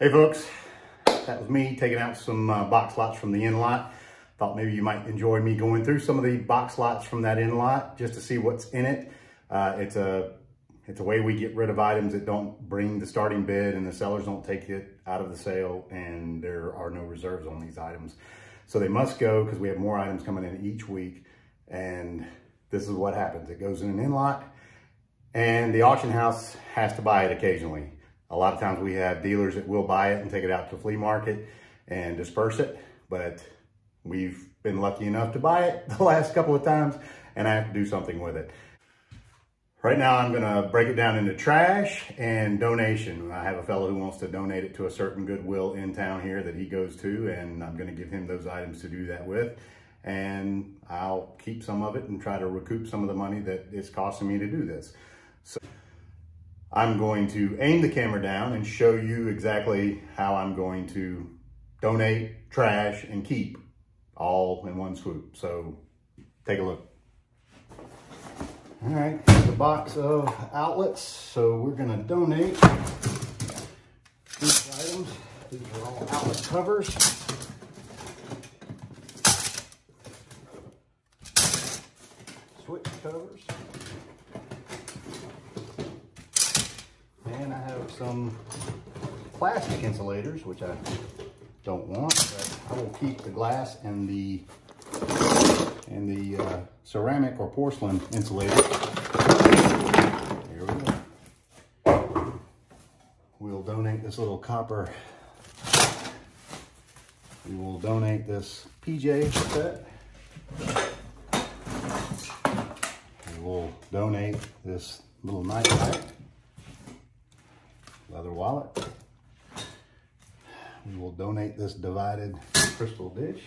Hey folks, that was me taking out some uh, box lots from the end lot. Thought maybe you might enjoy me going through some of the box lots from that end lot just to see what's in it. Uh, it's a it's a way we get rid of items that don't bring the starting bid and the sellers don't take it out of the sale and there are no reserves on these items. So they must go because we have more items coming in each week. And this is what happens. It goes in an end-lot and the auction house has to buy it occasionally. A lot of times we have dealers that will buy it and take it out to flea market and disperse it. But we've been lucky enough to buy it the last couple of times and I have to do something with it. Right now, I'm gonna break it down into trash and donation. I have a fellow who wants to donate it to a certain Goodwill in town here that he goes to, and I'm gonna give him those items to do that with. And I'll keep some of it and try to recoup some of the money that it's costing me to do this. So I'm going to aim the camera down and show you exactly how I'm going to donate, trash, and keep all in one swoop. So take a look. All right, the box of outlets. So we're gonna donate these items. These are all outlet covers. Switch covers. And I have some plastic insulators, which I don't want, but I will keep the glass and the and the uh, ceramic or porcelain insulator. Here we go. We'll donate this little copper. We will donate this PJ set. We will donate this little night light, leather wallet. We will donate this divided crystal dish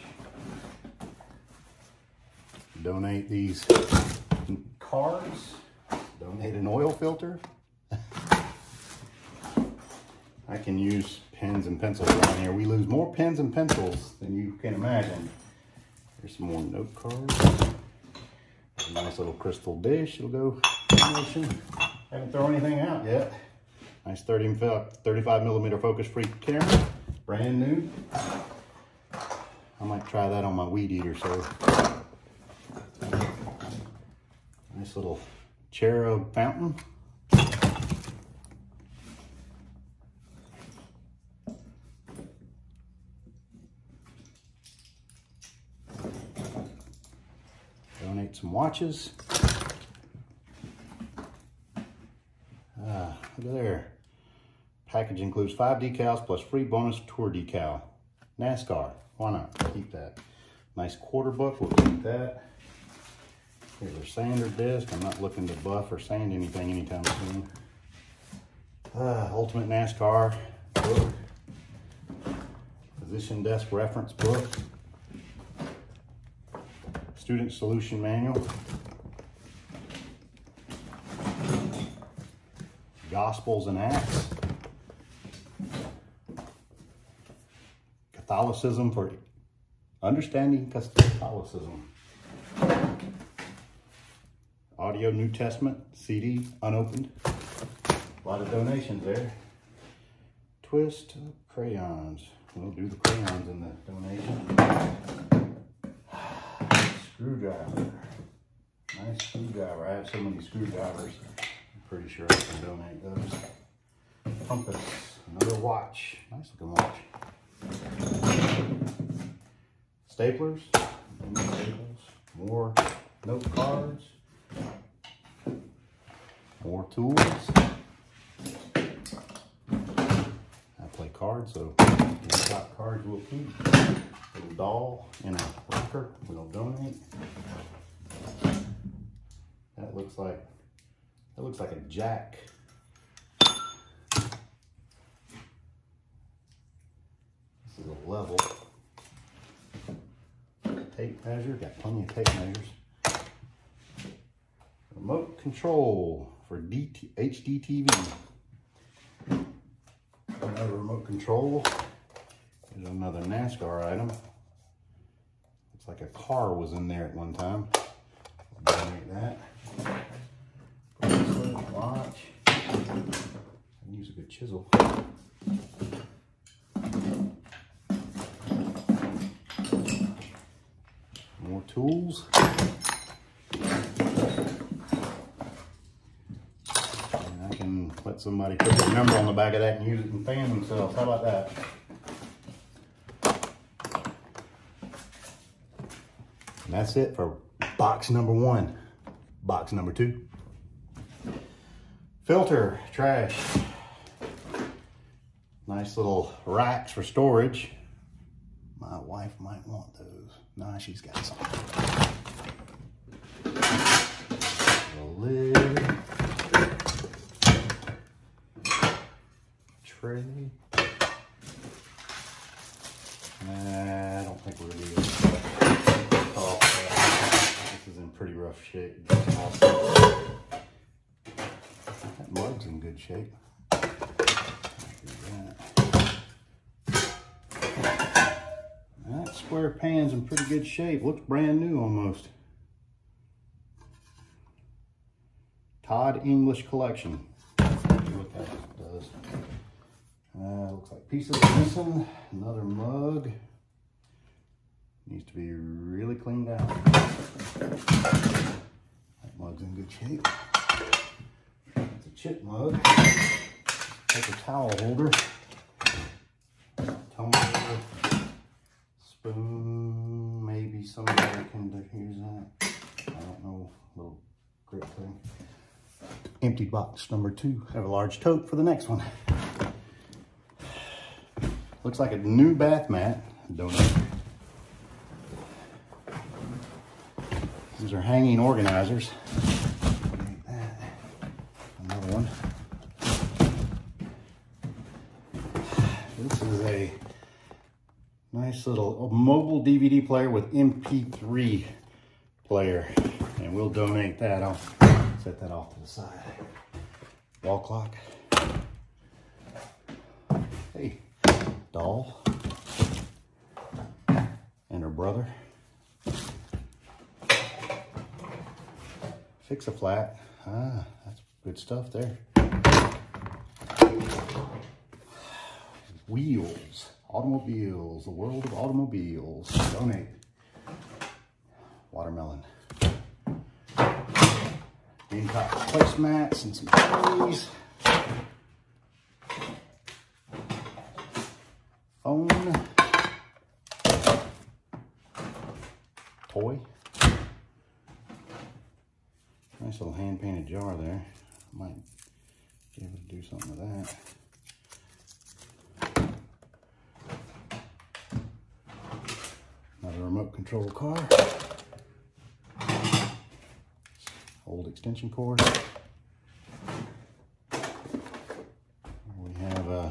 donate these cards, donate an oil filter. I can use pens and pencils around here. We lose more pens and pencils than you can imagine. There's some more note cards. A nice little crystal dish. It'll go Haven't thrown anything out yet. Nice 30, 35 millimeter focus free camera. Brand new. I might try that on my weed eater. So Nice little cherub fountain. Donate some watches. Ah, look at there. Package includes five decals plus free bonus tour decal. NASCAR, why not? Keep that. Nice quarter book, we'll keep that. Here's a sander disc. I'm not looking to buff or sand anything anytime soon. Uh, Ultimate NASCAR book. Physicians' Desk Reference book. Student solution manual. Gospels and Acts. Catholicism for understanding Catholicism. Audio New Testament CD, unopened. A lot of donations there. Twist crayons. We'll do the crayons in the donation. Screwdriver. Nice screwdriver. I have so many screwdrivers. I'm pretty sure I can donate those. Compass. Another watch. Nice looking watch. Staplers. Staples. More note cards more tools. I play cards, so top cards will keep. Little doll and a rocker we'll donate. That looks like that looks like a jack. A level. Tape measure, got plenty of tape measures. Remote control for DT, HD TV. Another remote control. There's another NASCAR item. Looks like a car was in there at one time. Donate that. Watch. I use a good chisel. More tools. And I can let somebody put their number on the back of that and use it and fan themselves. How about that? And that's it for box number one. Box number two. Filter, trash. Nice little racks for storage. My wife might want those. Nah, she's got some. The lid. Tray. Nah, I don't think we're gonna able to talk. This is in pretty rough shape. That mug's in good shape. That square pan's in pretty good shape. Looks brand new almost. Todd English Collection. What that does. Uh, looks like pieces missing. Another mug. Needs to be really cleaned out. That mug's in good shape. It's a chip mug. Take a towel holder. Spoon. Maybe somebody can use that. I don't know. Little grip thing. Empty box number two. Have a large tote for the next one. Looks like a new bath mat. Don't know. These are hanging organizers. Another one. This is a nice little mobile DVD player with MP3 player. And we'll donate that. I'll set that off to the side. Wall clock. Hey, doll. And her brother. Fix a flat. Ah, that's good stuff there. Wheels, automobiles, the world of automobiles. Donate. Watermelon. Gamecock placemats and some toys. Phone. Toy. Nice little hand painted jar there. Might be able to do something with that. Another remote control car. Old extension cord. We have uh,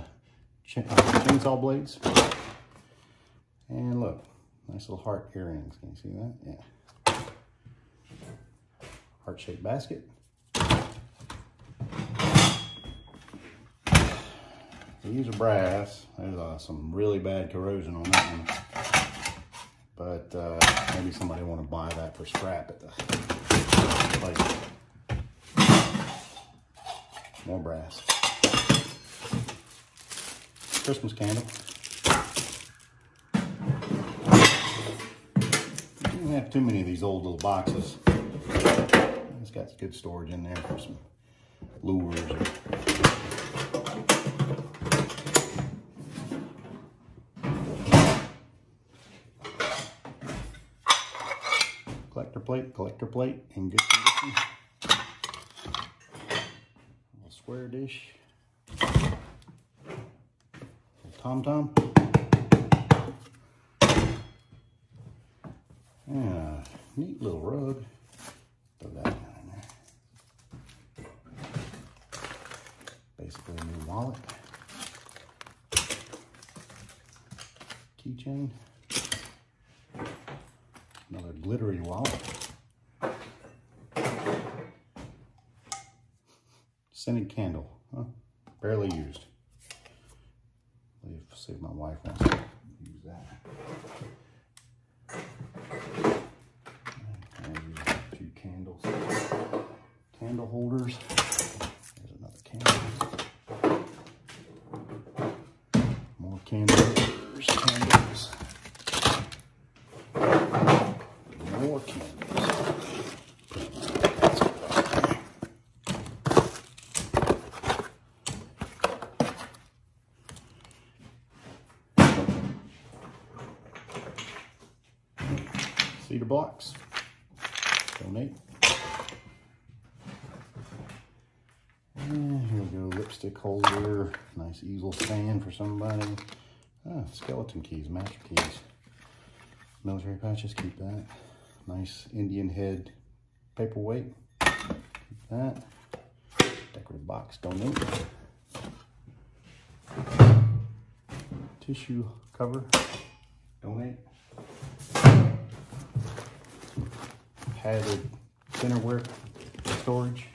ch uh, chainsaw blades. And look, nice little heart earrings. Can you see that? Yeah heart-shaped basket. These are brass. There's uh, some really bad corrosion on that one. But uh, maybe somebody want to buy that for scrap at the place. More brass. Christmas candle. You don't have too many of these old little boxes. It's got good storage in there for some lures. Collector plate, in good condition. Little square dish. Tom Tom. Yeah, neat little rug. Throw that down in there. Basically a new wallet. Keychain. Another glittery wallet. Scented Huh? Barely used. Let's see if my wife wants to use that. Two candles. Candle holders. There's another candle. More candle holders. Candles. Blocks. Donate. And here we go, lipstick holder. Nice easel stand for somebody. Ah, skeleton keys, master keys. Military patches, keep that. Nice Indian head paperweight. Keep that. Decorative box, donate. Tissue cover, Padded dinnerware storage.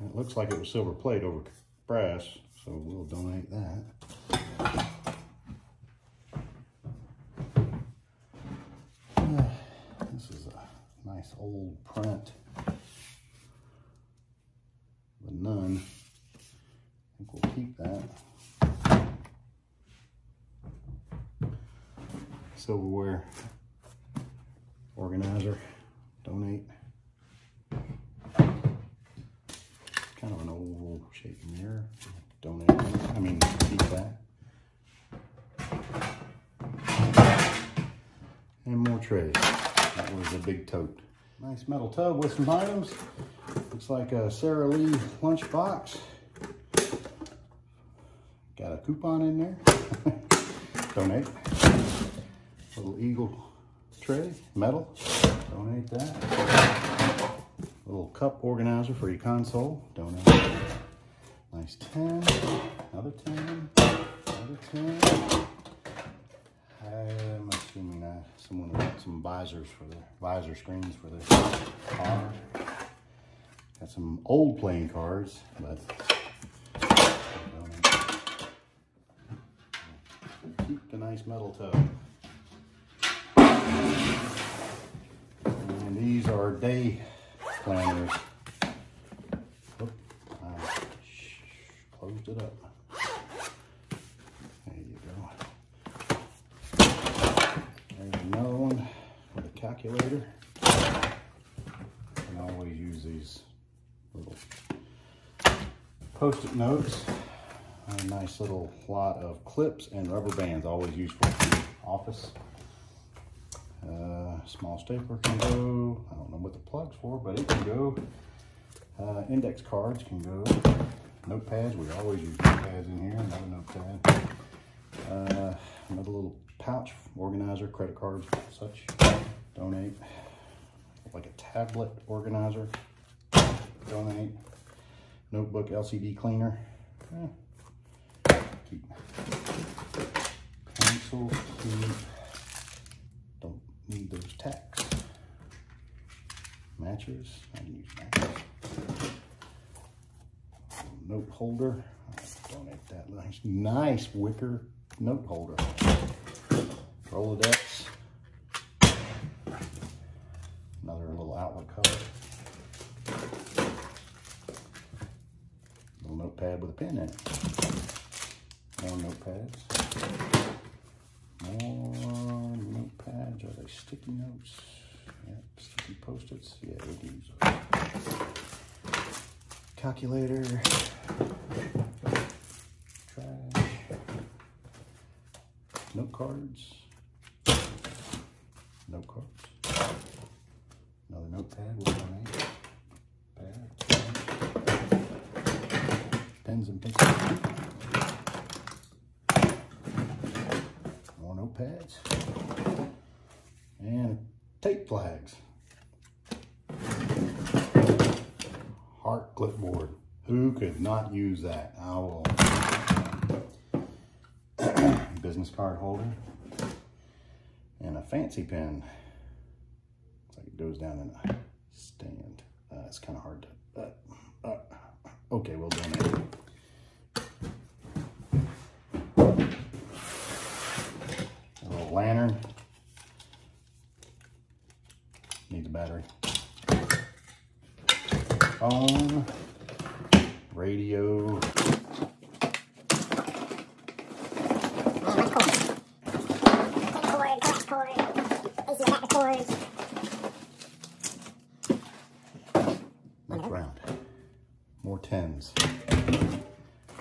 It looks like it was silver plate over brass, so we'll donate that. This is a nice old print. The nun. I think we'll keep that. Silverware organizer. Donate. Kind of an old shaped mirror. Donate. I mean, keep that. And more trays. That was a big tote. Nice metal tub with some items. Looks like a Sara Lee lunchbox. Got a coupon in there. Donate. Little eagle tray, metal. Donate that. Little cup organizer for your console. Donate. Nice 10. Another 10. Another 10. I'm assuming uh, someone got some visors for the visor screens for the car. Got some old playing cards, but keep the nice metal tub. Are day planners. Oop, ah, I closed it up. There you go. There's another one for the calculator. I always use these little post-it notes. A nice little lot of clips and rubber bands, always useful for the office. Small stapler can go, I don't know what the plug's for, but it can go. Uh, index cards can go. Notepads, we always use notepads in here, another notepad. Uh, another little pouch organizer, credit cards, such. Donate. Like a tablet organizer. Donate. Notebook LCD cleaner. Eh, keep. Pencil, keep. Need those tacks. Matches. I can use matches. Note holder. I'll donate that nice, nice wicker note holder. Rolodex. Another little outlet cover. Little notepad with a pen in it. More notepads. More notepads. Are they sticky notes? Sticky post-its. Yeah, we use those. Calculator. Trash. Note cards. Note cards. Another notepad with my name. Pad. Pens and pencils. More notepads. And tape flags. Heart clipboard. Who could not use that? I will. Business card holder. And a fancy pen. Like it goes down in a stand. Uh, it's kind of hard to. Uh, uh, okay, we'll donate. A little lantern. Needs a battery. Phone. Radio. Next round. More tens.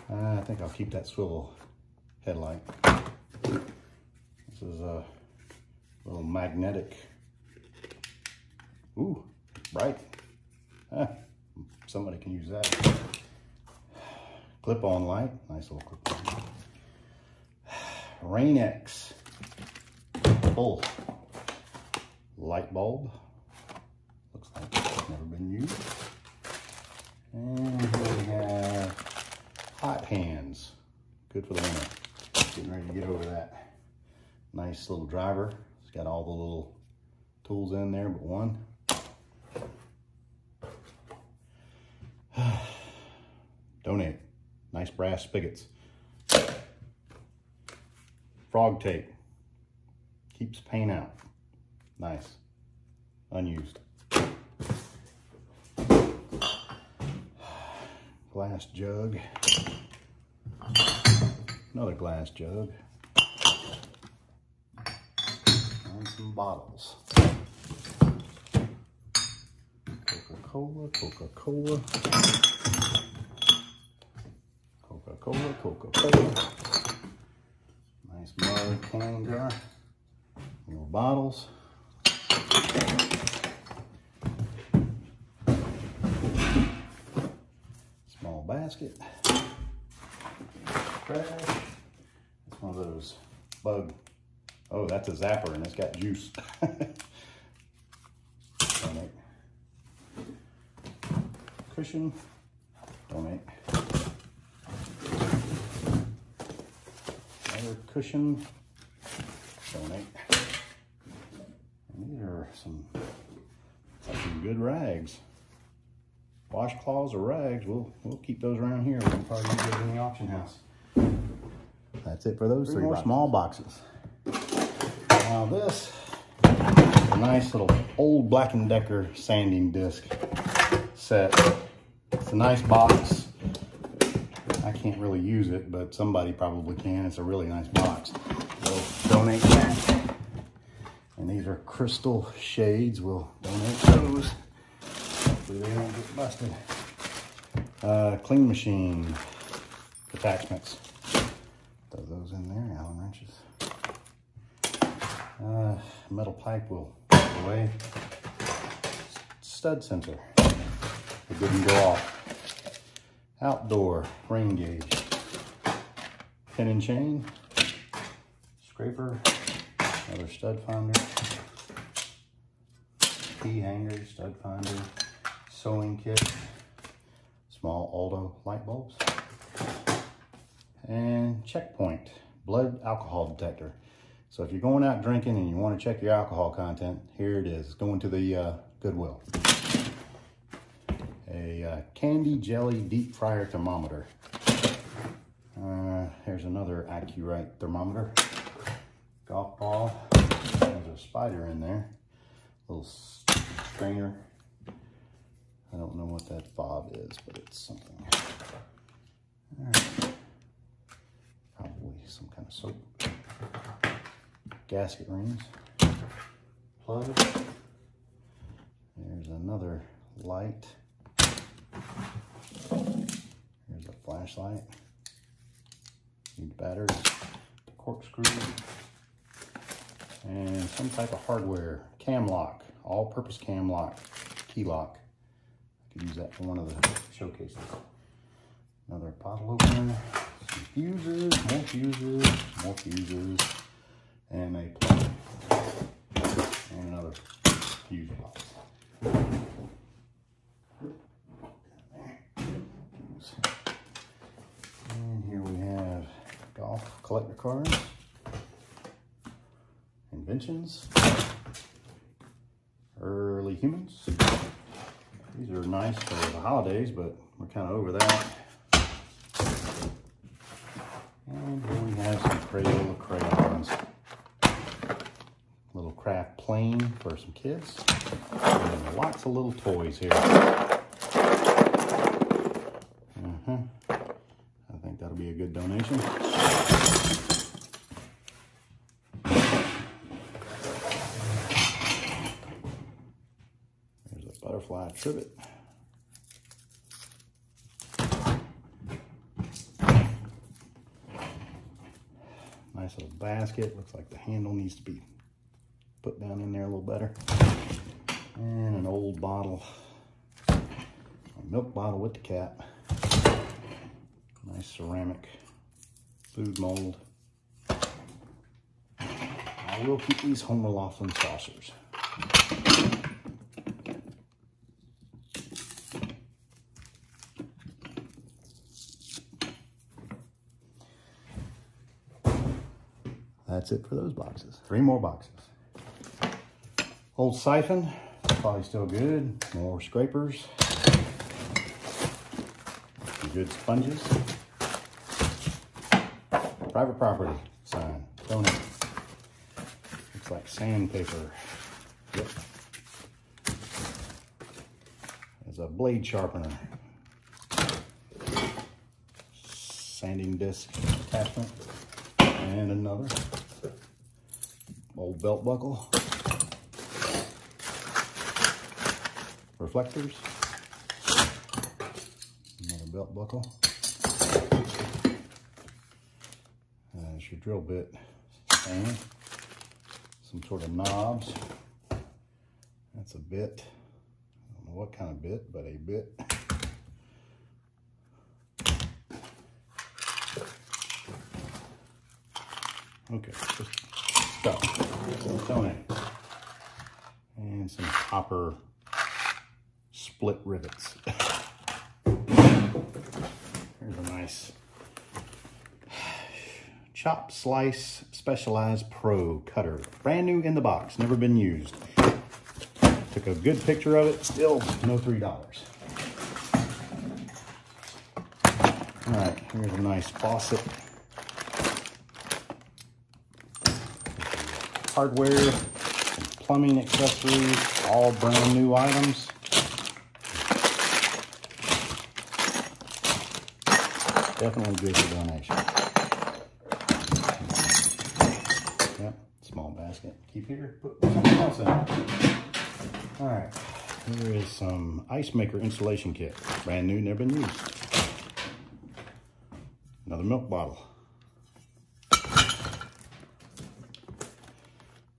I think I'll keep that swivel headlight. This is a little magnetic. Ooh, bright. Ah, somebody can use that. Clip-on light, nice little clip-on. Rain-X, full light bulb. Looks like it's never been used. And here we have hot hands. Good for the winter. Getting ready to get over that. Nice little driver. It's got all the little tools in there but one. Donate. Nice brass spigots. Frog tape. Keeps paint out. Nice. Unused. Glass jug. Another glass jug. And some bottles. Coca-Cola, Coca-Cola. Coca-Cola, Coca-Cola. Nice mug can jar. Little bottles. Small basket. Trash. It's one of those bug. Oh, that's a zapper and it's got juice. Cushion. Donate. Another cushion. Donate. And these are some, like some good rags. Washcloths or rags, we'll, we'll keep those around here. We can probably use those in the auction house. That's it for those three, three more small boxes. Now this, a nice little old Black & Decker sanding disc set. A nice box. I can't really use it, but somebody probably can. It's a really nice box. We'll donate that. And these are crystal shades. We'll donate those. Hopefully they don't get busted. Uh, clean machine attachments. Throw those in there, Allen wrenches. Uh, metal pipe will away. Stud sensor. It didn't go off. Outdoor rain gauge. Pin and chain. Scraper. Another stud finder. Key hanger, stud finder. Sewing kit. Small Aldo light bulbs. And checkpoint. Blood alcohol detector. So if you're going out drinking and you want to check your alcohol content, here it is. Going to the uh, Goodwill. A uh, candy jelly deep fryer thermometer. Uh, here's another AcuRite thermometer. Golf ball. There's a spider in there. Little strainer. I don't know what that fob is, but it's something. Probably some kind of soap gasket rings, plug. There's another light. Here's a flashlight. Need batteries, the corkscrew, and some type of hardware. Cam lock, all-purpose cam lock, key lock. I could use that for one of the showcases. Another bottle opener, some fuses, more fuses, more fuses and a plug and another fuse box. And here we have golf collector cards, inventions, early humans. These are nice for the holidays, but we're kind of over that. And we have some Crayola crayons little craft plane for some kids. And lots of little toys here. Uh -huh. I think that'll be a good donation. There's a butterfly trivet. Basket. Looks like the handle needs to be put down in there a little better. And an old bottle, a milk bottle with the cap. Nice ceramic food mold. I will keep these Homer Laughlin saucers. That's it for those boxes. Three more boxes. Old siphon, probably still good. More scrapers. Good sponges. Private property sign. Donate. Looks like sandpaper. Yep. There's a blade sharpener. Sanding disc attachment. And another old belt buckle. Reflectors. Another belt buckle. Uh, There's your drill bit stand. Some sort of knobs. That's a bit. I don't know what kind of bit, but a bit. Okay, just stuff. Some toning. And copper split rivets. Here's a nice chop slice specialized pro cutter. Brand new in the box, never been used. Took a good picture of it, still no $3. All right, here's a nice faucet hardware, plumbing accessories, all brand new items. Definitely good for donation. Yep, small basket. Keep here, put something else in. All right, here is some ice maker installation kit. Brand new, never been used. Another milk bottle.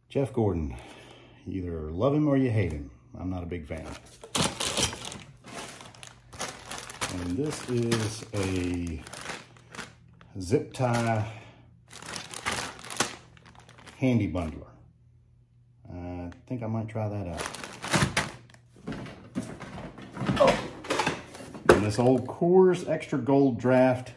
Jeff Gordon, either love him or you hate him. I'm not a big fan. And this is a zip tie handy bundler. I think I might try that out. Oh. And this old Coors Extra Gold Draft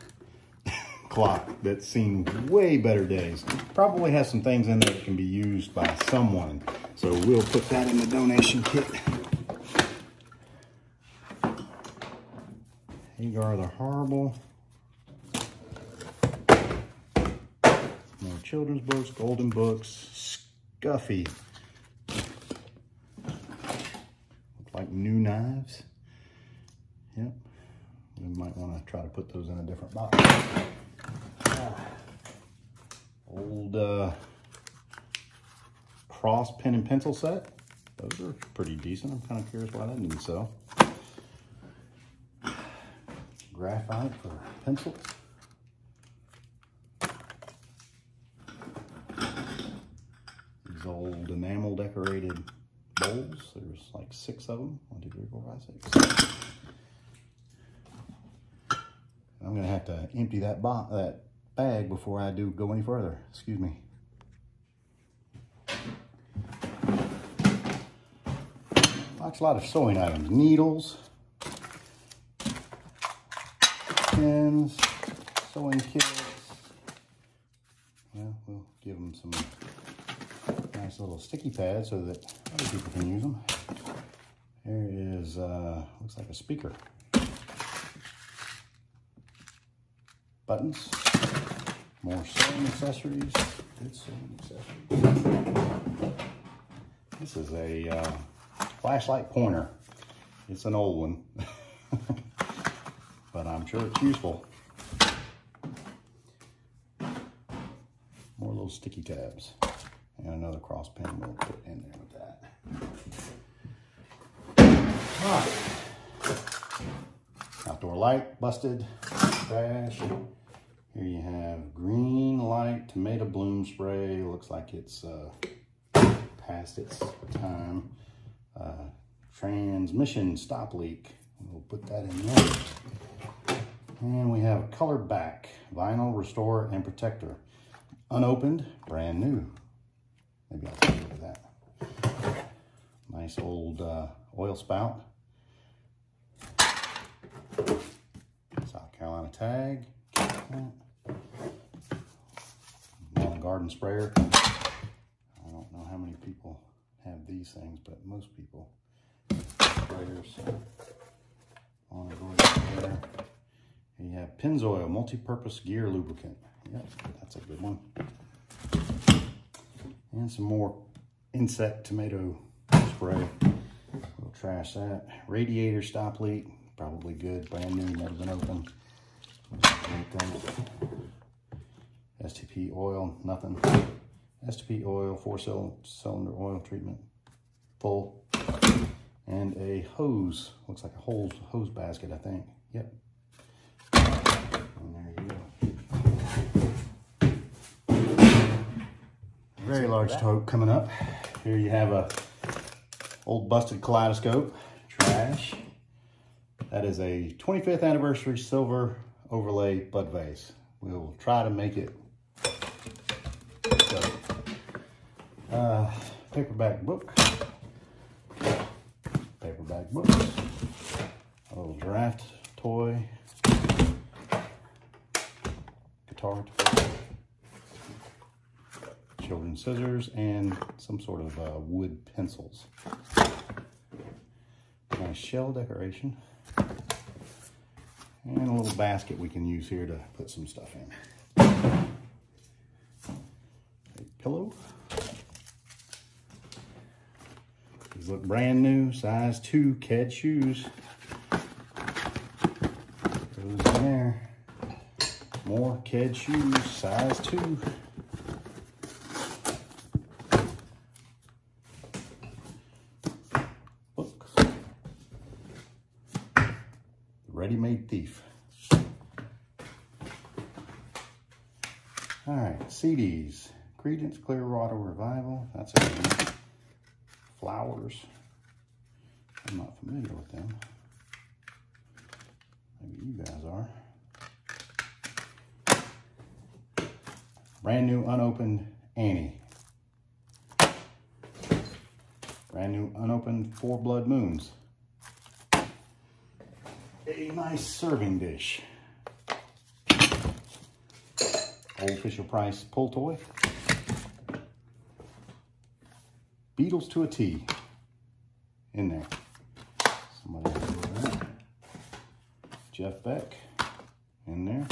clock that's seen way better days. Probably has some things in there that can be used by someone. So we'll put that in the donation kit. Hagar the Horrible. More children's books, golden books, Scuffy. Look like new knives. Yep. We might want to try to put those in a different box old uh, cross pen and pencil set. Those are pretty decent. I'm kind of curious why that didn't sell. Graphite for pencils. These old enamel decorated bowls. There's like six of them. One, two, three, four, five, six. I'm gonna have to empty that box, that bag before I do go any further. Excuse me. Box a lot of sewing items. Needles, pins, sewing kits. Well, we'll give them some nice little sticky pads so that other people can use them. There is, uh, looks like a speaker. Buttons. More sewing accessories. Sewing accessories. This is a uh, flashlight pointer. It's an old one, but I'm sure it's useful. More little sticky tabs. And another cross pin we'll put in there with that. Outdoor light, busted, trash. Here you have green light tomato bloom spray. Looks like it's uh, past its time. Uh, transmission stop leak. We'll put that in there. And we have color back, vinyl restore and protector. Unopened, brand new. Maybe I'll take a look at that. Nice old uh, oil spout. South Carolina tag. Garden sprayer. I don't know how many people have these things, but most people. Sprayers. On sprayer. You have Pennzoil multi-purpose gear lubricant. Yep, that's a good one. And some more insect tomato spray. We'll trash that. Radiator stop leak, probably good, brand new, never been opened. STP oil, nothing. STP oil, four cylinder oil treatment, full. And a hose, looks like a hose, hose basket, I think. Yep. And there you go. Very large tote coming up. Here you have a old busted kaleidoscope, trash. That is a 25th anniversary silver overlay bud vase. We'll try to make it so, uh, paperback book, paperback books, a little draft toy, guitar toy, children's scissors, and some sort of uh, wood pencils. Nice shell decoration. And a little basket we can use here to put some stuff in. A pillow. These look brand new, size two Ked shoes. Goes in there. More Ked shoes, size two. Books. Ready-made thief. All right, CDs. Creedence Clearwater Revival. That's a Flowers. I'm not familiar with them. Maybe you guys are. Brand new unopened Annie. Brand new unopened Four Blood Moons. A nice serving dish. Old Fisher Price pull toy. Beatles to a T in there. Somebody that. Jeff Beck in there.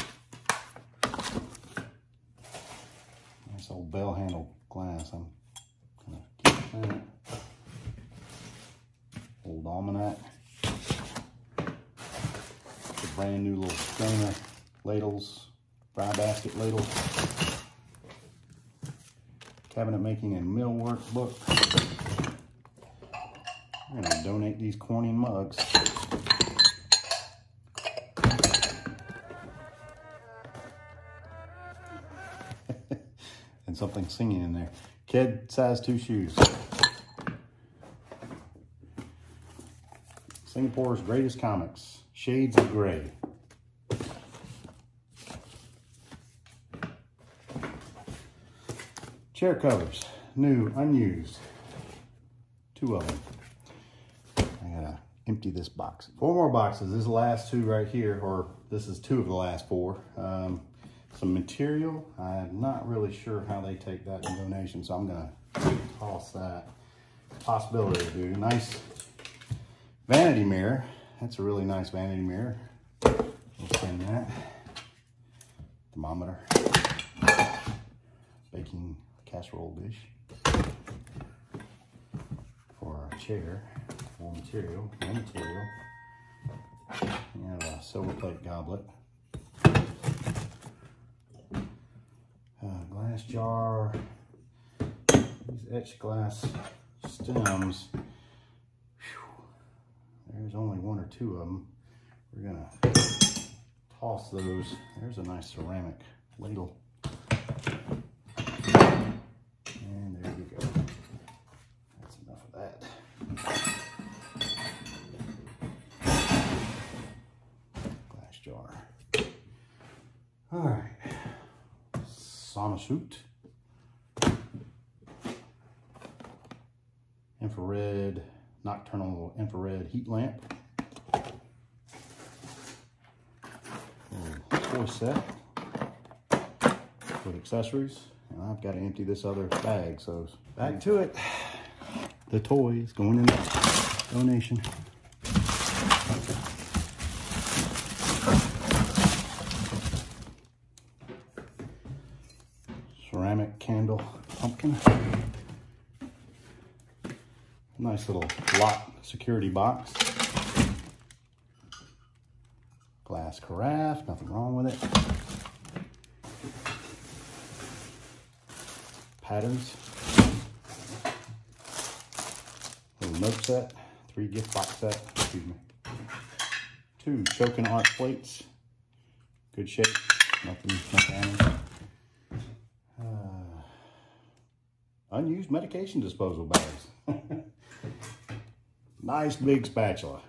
Nice old bell handle glass. I'm gonna keep that. Old almanac. The brand new little strainer ladles, fry basket ladles. Cabinet making and millwork book. Donate these Corning mugs. and something singing in there. Kid size two shoes. Singapore's greatest comics, Shades of Grey. Chair covers, new, unused. Two of them. Empty this box. Four more boxes. This last two right here, or this is two of the last four. Um, some material. I'm not really sure how they take that in donation, so I'm gonna toss that. Possibility to do. Nice vanity mirror. That's a really nice vanity mirror. We'll send that. Thermometer. Baking casserole dish. For our chair. Material. More material. Have a silver plate goblet. Uh, glass jar. These etched glass stems. Whew. There's only one or two of them. We're gonna toss those. There's a nice ceramic ladle. And there you go. That's enough of that. Glass jar. All right. Sonosuit. Infrared, nocturnal infrared heat lamp. Toy set with accessories. And I've got to empty this other bag, so back to it. The toys going in the donation. Ceramic candle pumpkin. Nice little lock security box. Glass carafe, nothing wrong with it. Patterns. Little note set, three gift box set, excuse me. Two Shokin art plates. Good shape, nothing, nothing. Uh, unused medication disposal bags. nice big spatula.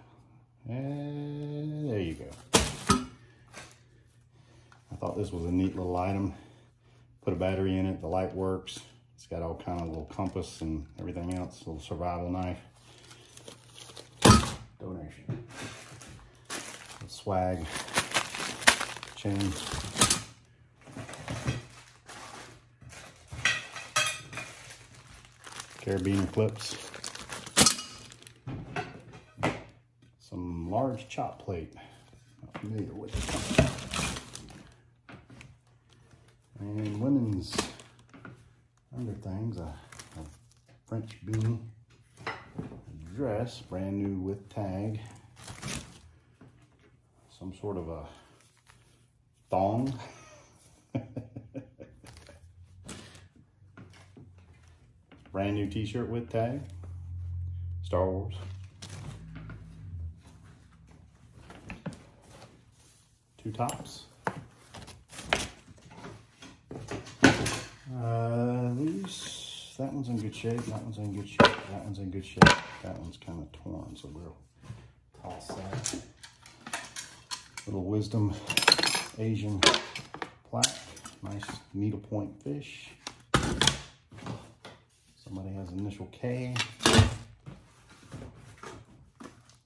And there you go. I thought this was a neat little item. Put a battery in it, the light works. It's got all kind of little compass and everything else, little survival knife. Donation. swag chain. Carabiner clips. Some large chop plate. Not familiar with it. And women's under things, a, a French beanie dress, brand new with tag. Some sort of a thong. brand new t-shirt with tag. Star Wars. Tops. Uh, these, that one's in good shape, that one's in good shape, that one's in good shape, that one's kind of torn, so we'll toss that. Little Wisdom Asian plaque, nice needlepoint fish. Somebody has initial K.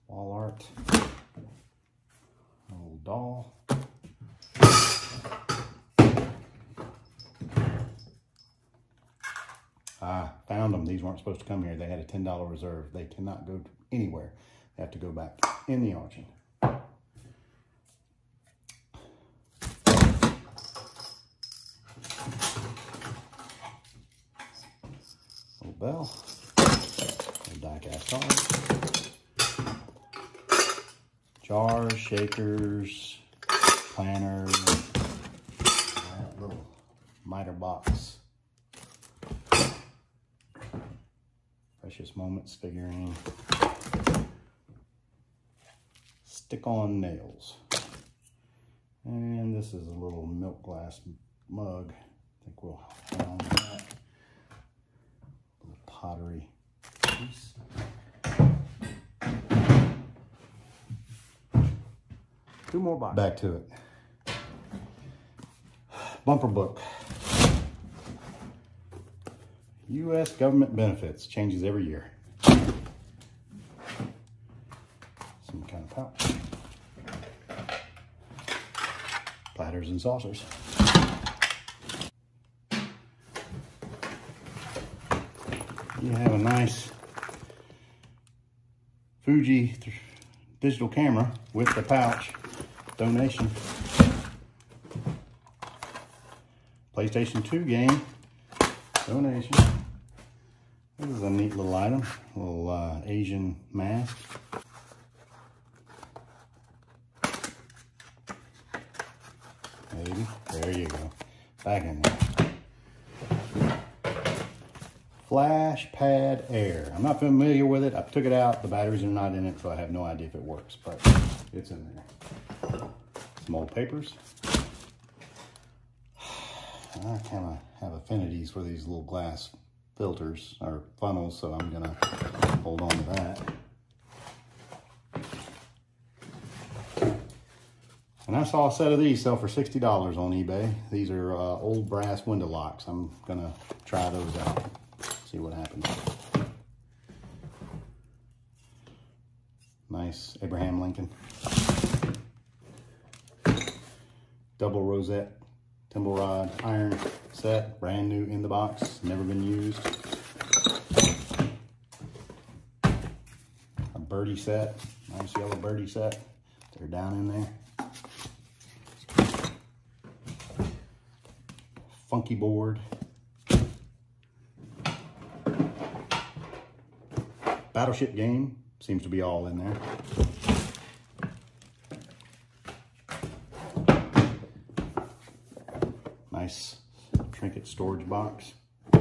Wall art. Weren't supposed to come here. They had a $10 reserve. They cannot go anywhere. They have to go back in the auction. Little bell. Little die cast card. Jars, shakers, planners. That little miter box. Precious Moments figurine. Stick on nails. And this is a little milk glass mug. I think we'll on that. Little pottery piece. Two more boxes. Back to it. Bumper book. U.S. government benefits changes every year. Some pouch. Platters and saucers. You have a nice Fuji digital camera with the pouch donation. PlayStation 2 game donation. This is a neat little item, a little uh, Asian mask. Maybe, there you go, back in there. Pad Air. I'm not familiar with it. I took it out. The batteries are not in it, so I have no idea if it works, but it's in there. Some old papers. I kind of have affinities for these little glass filters or funnels, so I'm gonna hold on to that. And I saw a set of these sell for $60 on eBay. These are uh, old brass window locks. I'm gonna try those out, see what happens. Nice Abraham Lincoln. Double rosette Timble rod iron set, brand new in the box, never been used. A birdie set, nice yellow birdie set. They're down in there. Funky board. Battleship game, seems to be all in there. Nice trinket storage box. I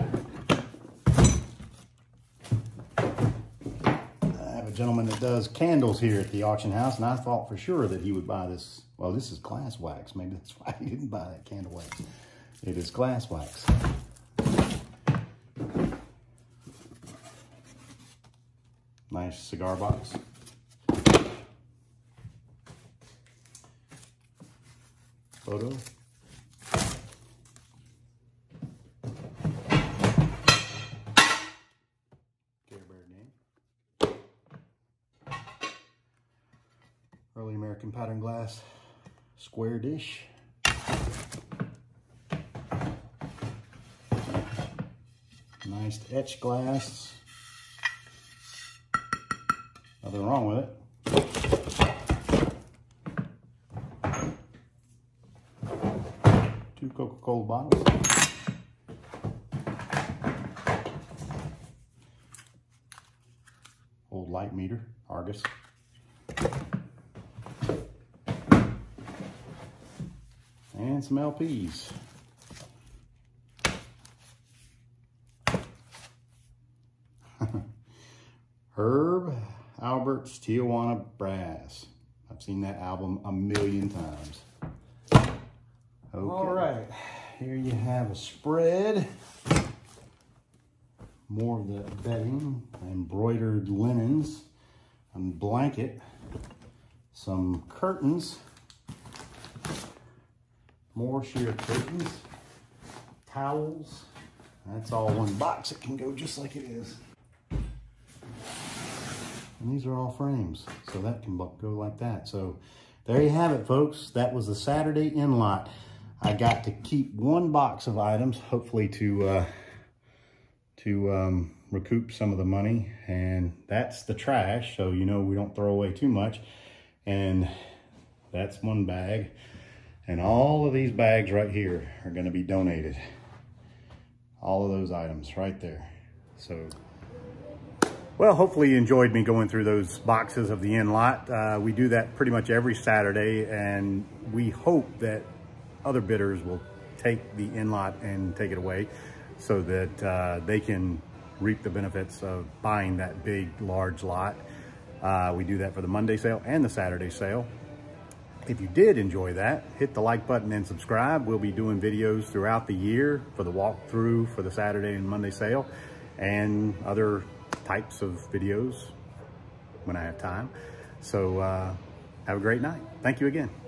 have a gentleman that does candles here at the auction house, and I thought for sure that he would buy this. Well, this is glass wax. Maybe that's why he didn't buy that candle wax. It is glass wax. Nice cigar box. Photo. Early American pattern glass square dish. Nice etched glass. Nothing wrong with it. Two Coca-Cola bottles. Old light meter, Argus. And some LPs. Tijuana Brass. I've seen that album a million times. Okay. All right, here you have a spread. More of the bedding, embroidered linens, and blanket, some curtains, more sheer curtains, towels. That's all one box. It can go just like it is. And these are all frames, so that can go like that. So there you have it, folks. That was the Saturday end lot. I got to keep one box of items, hopefully to uh, to um, recoup some of the money. And that's the trash, so you know we don't throw away too much. And that's one bag. And all of these bags right here are gonna be donated. All of those items right there. So, well, hopefully you enjoyed me going through those boxes of the end-lot. Uh, we do that pretty much every Saturday, and we hope that other bidders will take the end-lot and take it away so that uh, they can reap the benefits of buying that big, large lot. Uh, we do that for the Monday sale and the Saturday sale. If you did enjoy that, hit the like button and subscribe. We'll be doing videos throughout the year for the walkthrough for the Saturday and Monday sale and other types of videos when I have time. So uh, have a great night. Thank you again.